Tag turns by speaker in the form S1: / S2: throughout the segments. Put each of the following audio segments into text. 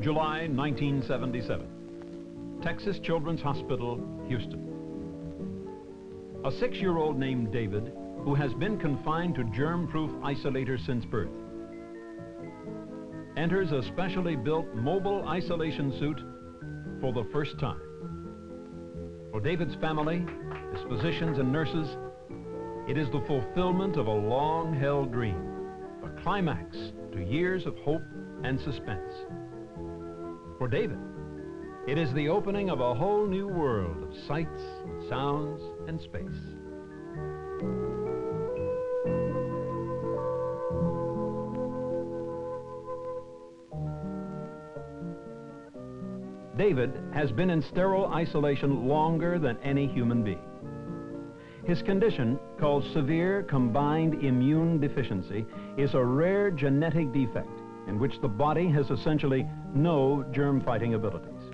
S1: July 1977. Texas Children's Hospital, Houston. A six-year-old named David, who has been confined to germ-proof isolator since birth, enters a specially built mobile isolation suit for the first time. For David's family, his physicians and nurses, it is the fulfillment of a long-held dream, a climax to years of hope and suspense. For David, it is the opening of a whole new world of sights, sounds, and space. David has been in sterile isolation longer than any human being. His condition, called severe combined immune deficiency, is a rare genetic defect in which the body has essentially no germ-fighting abilities.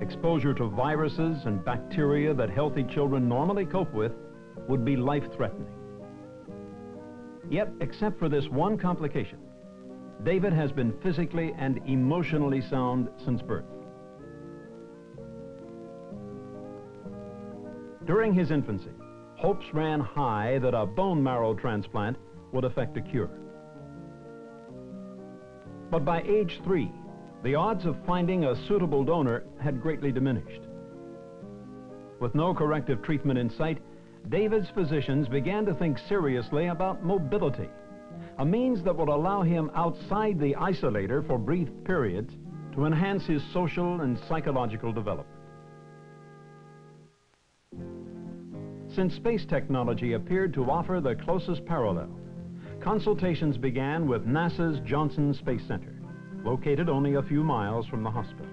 S1: Exposure to viruses and bacteria that healthy children normally cope with would be life-threatening. Yet, except for this one complication, David has been physically and emotionally sound since birth. During his infancy, hopes ran high that a bone marrow transplant would effect a cure. But by age three, the odds of finding a suitable donor had greatly diminished. With no corrective treatment in sight, David's physicians began to think seriously about mobility, a means that would allow him outside the isolator for brief periods to enhance his social and psychological development. Since space technology appeared to offer the closest parallel, consultations began with NASA's Johnson Space Center, located only a few miles from the hospital.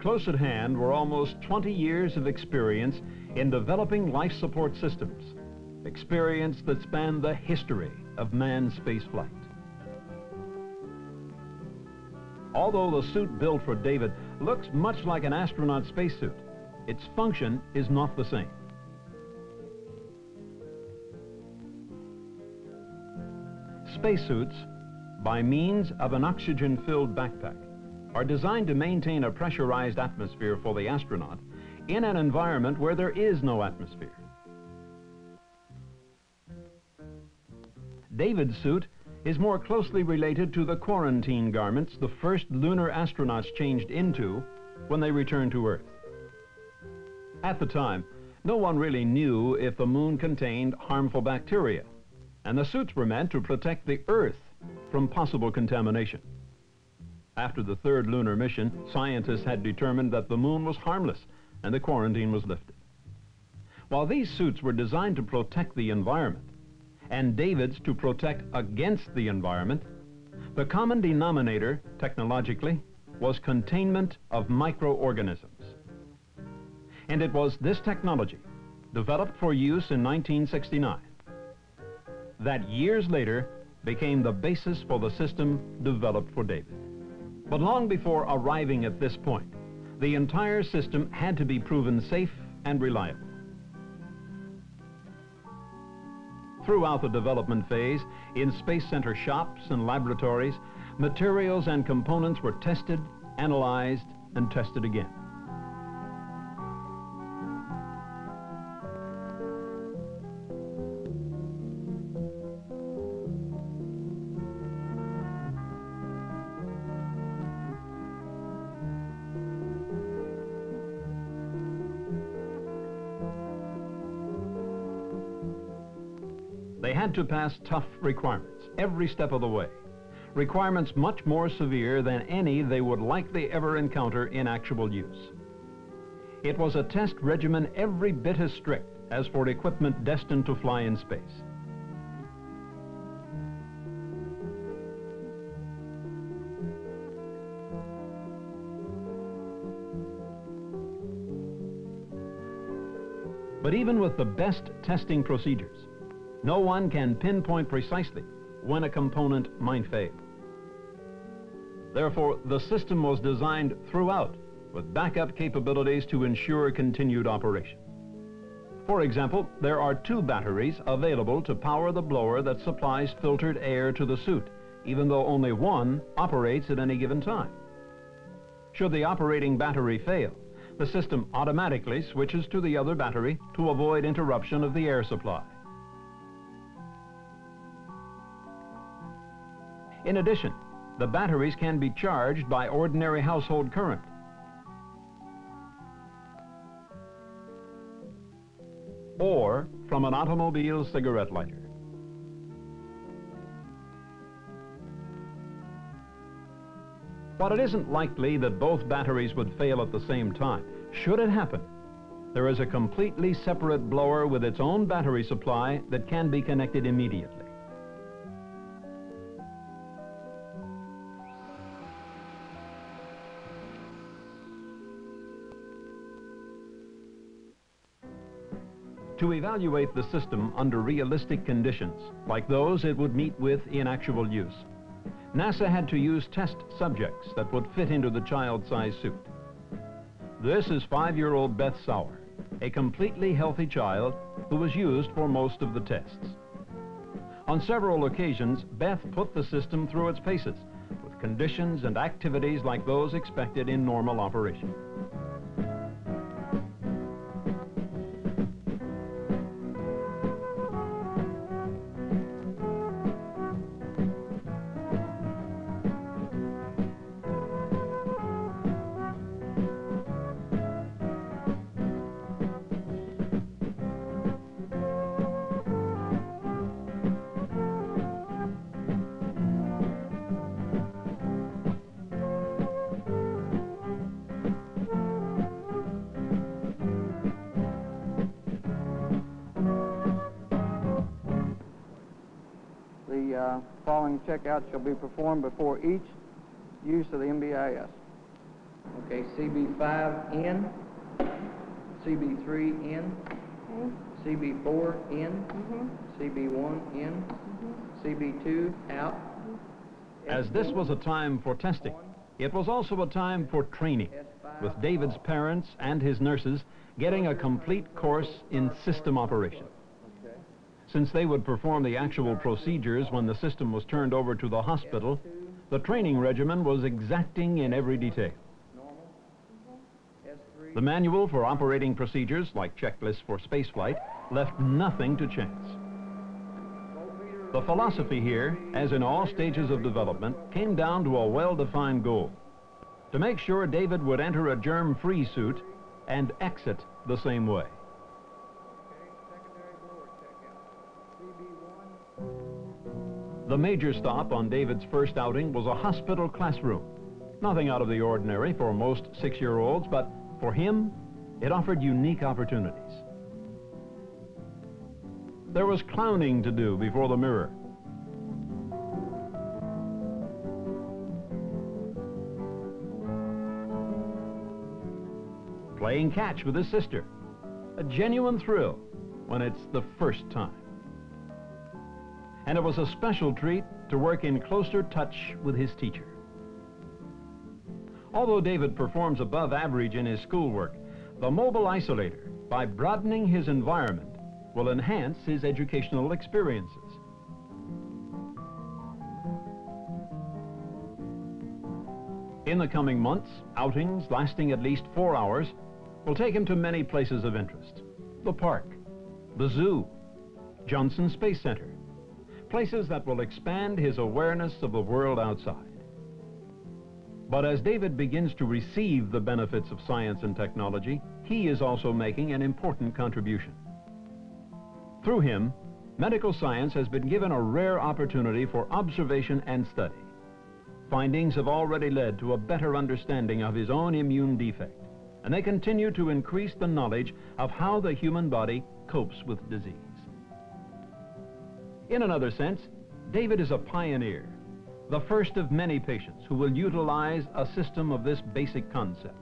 S1: Close at hand were almost 20 years of experience in developing life support systems, experience that spanned the history of manned spaceflight. Although the suit built for David looks much like an astronaut spacesuit, its function is not the same. Spacesuits, by means of an oxygen-filled backpack, are designed to maintain a pressurized atmosphere for the astronaut in an environment where there is no atmosphere. David's suit is more closely related to the quarantine garments the first lunar astronauts changed into when they returned to Earth. At the time, no one really knew if the moon contained harmful bacteria, and the suits were meant to protect the Earth from possible contamination. After the third lunar mission, scientists had determined that the moon was harmless and the quarantine was lifted. While these suits were designed to protect the environment, and David's to protect against the environment, the common denominator, technologically, was containment of microorganisms. And it was this technology, developed for use in 1969, that years later became the basis for the system developed for David. But long before arriving at this point, the entire system had to be proven safe and reliable. Throughout the development phase, in Space Center shops and laboratories, materials and components were tested, analyzed, and tested again. They had to pass tough requirements every step of the way. Requirements much more severe than any they would likely ever encounter in actual use. It was a test regimen every bit as strict as for equipment destined to fly in space. But even with the best testing procedures, no one can pinpoint precisely when a component might fail. Therefore, the system was designed throughout with backup capabilities to ensure continued operation. For example, there are two batteries available to power the blower that supplies filtered air to the suit even though only one operates at any given time. Should the operating battery fail, the system automatically switches to the other battery to avoid interruption of the air supply. In addition, the batteries can be charged by ordinary household current. or from an automobile cigarette lighter. But it isn't likely that both batteries would fail at the same time. Should it happen, there is a completely separate blower with its own battery supply that can be connected immediately. To evaluate the system under realistic conditions, like those it would meet with in actual use. NASA had to use test subjects that would fit into the child-sized suit. This is five-year-old Beth Sauer, a completely healthy child who was used for most of the tests. On several occasions, Beth put the system through its paces with conditions and activities like those expected in normal operation.
S2: Following checkouts shall be performed before each use of the MBIS. Okay, CB5 in, CB3 in,
S3: Okay.
S2: CB4 in,
S3: Mhm.
S2: CB1 in, CB2 out.
S1: As this was a time for testing, it was also a time for training, with David's parents and his nurses getting a complete course in system operation. Since they would perform the actual procedures when the system was turned over to the hospital, the training regimen was exacting in every detail. The manual for operating procedures, like checklists for spaceflight, left nothing to chance. The philosophy here, as in all stages of development, came down to a well-defined goal. To make sure David would enter a germ-free suit and exit the same way. The major stop on David's first outing was a hospital classroom. Nothing out of the ordinary for most six-year-olds, but for him, it offered unique opportunities. There was clowning to do before the mirror. Playing catch with his sister. A genuine thrill when it's the first time and it was a special treat to work in closer touch with his teacher. Although David performs above average in his schoolwork, the mobile isolator, by broadening his environment, will enhance his educational experiences. In the coming months, outings lasting at least four hours will take him to many places of interest. The park, the zoo, Johnson Space Center, places that will expand his awareness of the world outside. But as David begins to receive the benefits of science and technology, he is also making an important contribution. Through him, medical science has been given a rare opportunity for observation and study. Findings have already led to a better understanding of his own immune defect, and they continue to increase the knowledge of how the human body copes with disease. In another sense, David is a pioneer, the first of many patients who will utilize a system of this basic concept.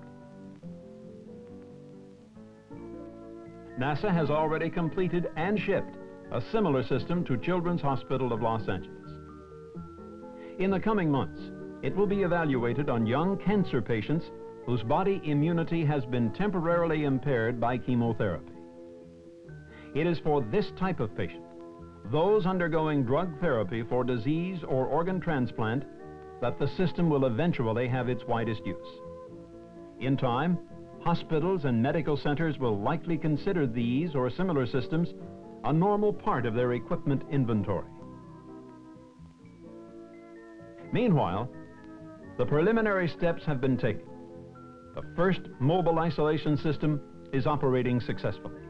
S1: NASA has already completed and shipped a similar system to Children's Hospital of Los Angeles. In the coming months, it will be evaluated on young cancer patients whose body immunity has been temporarily impaired by chemotherapy. It is for this type of patient those undergoing drug therapy for disease or organ transplant that the system will eventually have its widest use. In time, hospitals and medical centers will likely consider these or similar systems a normal part of their equipment inventory. Meanwhile, the preliminary steps have been taken. The first mobile isolation system is operating successfully.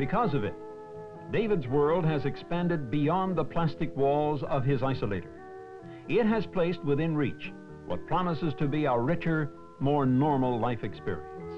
S1: Because of it, David's world has expanded beyond the plastic walls of his isolator. It has placed within reach what promises to be a richer, more normal life experience.